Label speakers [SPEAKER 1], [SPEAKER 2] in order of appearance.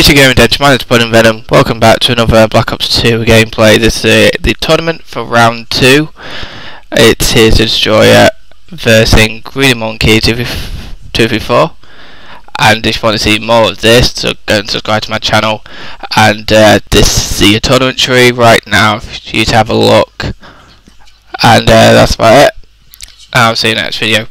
[SPEAKER 1] Hey Gaming Dead, my name's Pudding Venom. Welcome back to another Black Ops 2 gameplay. This is uh, the tournament for round 2. It's Destroyer versus Greedy Monkey 234. And if you want to see more of this, so go and subscribe to my channel. And uh, this is the tournament tree right now for you to have a look. And uh, that's about it. I'll see you next video.